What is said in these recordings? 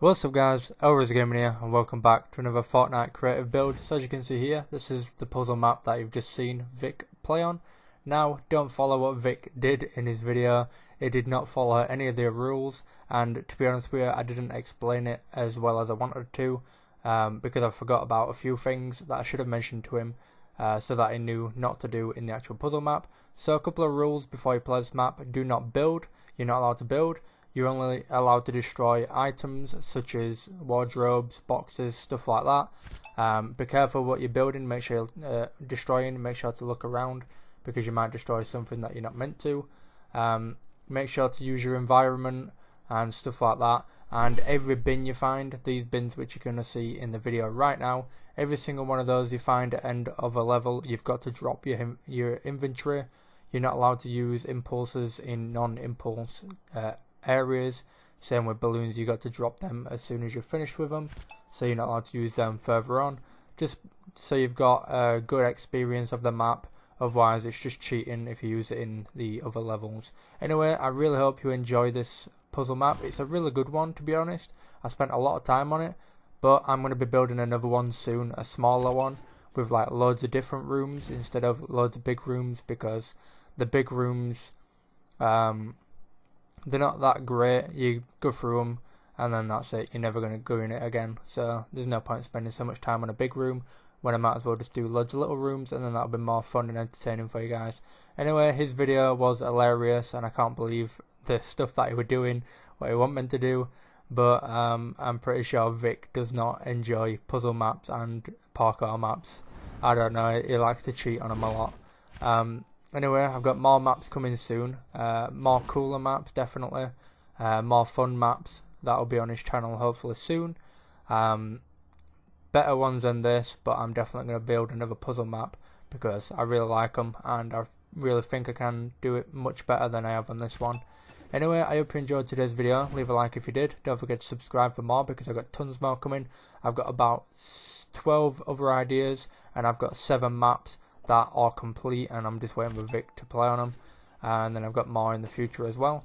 What's up guys, Hellraiser Gaming here and welcome back to another Fortnite creative build. So as you can see here, this is the puzzle map that you've just seen Vikk play on. Now, don't follow what Vikk did in his video. It did not follow any of the rules and to be honest with you, I didn't explain it as well as I wanted to um, because I forgot about a few things that I should have mentioned to him uh, so that he knew not to do in the actual puzzle map. So a couple of rules before you play this map. Do not build. You're not allowed to build you're only allowed to destroy items such as wardrobes, boxes, stuff like that. Um, be careful what you're building, make sure you're uh, destroying, make sure to look around because you might destroy something that you're not meant to. Um, make sure to use your environment and stuff like that. And every bin you find, these bins which you're going to see in the video right now, every single one of those you find at end of a level, you've got to drop your your inventory. You're not allowed to use impulses in non-impulse uh, areas. Same with balloons, you got to drop them as soon as you're finished with them, so you're not allowed to use them further on. Just so you've got a good experience of the map. Otherwise, it's just cheating if you use it in the other levels. Anyway, I really hope you enjoy this puzzle map. It's a really good one, to be honest. I spent a lot of time on it, but I'm going to be building another one soon, a smaller one with like loads of different rooms instead of loads of big rooms because the big rooms um, they're not that great. You go through them and then that's it. You're never going to go in it again. So there's no point spending so much time on a big room when I might as well just do loads of little rooms and then that'll be more fun and entertaining for you guys. Anyway, his video was hilarious and I can't believe the stuff that he was doing, what he wanted to do. But um, I'm pretty sure Vikk does not enjoy puzzle maps and parkour maps. I don't know, he likes to cheat on them a lot. Um, anyway, I've got more maps coming soon. Uh, more cooler maps, definitely. Uh, more fun maps. That'll be on his channel hopefully soon. Um, better ones than this, but I'm definitely going to build another puzzle map because I really like them and I really think I can do it much better than I have on this one. Anyway, I hope you enjoyed today's video. Leave a like if you did. Don't forget to subscribe for more because I've got tons more coming. I've got about 12 other ideas and I've got 7 maps that are complete and I'm just waiting for Vikk to play on them and then I've got more in the future as well.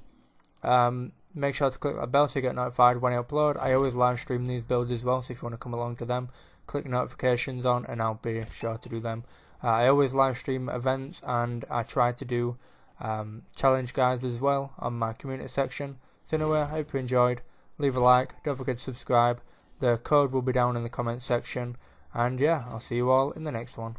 Um, make sure to click that bell so you get notified when I upload. I always live stream these builds as well so if you want to come along to them click notifications on and I'll be sure to do them. Uh, I always live stream events and I try to do um, challenge guides as well on my community section. So anyway I hope you enjoyed. Leave a like don't forget to subscribe. The code will be down in the comments section. And yeah I'll see you all in the next one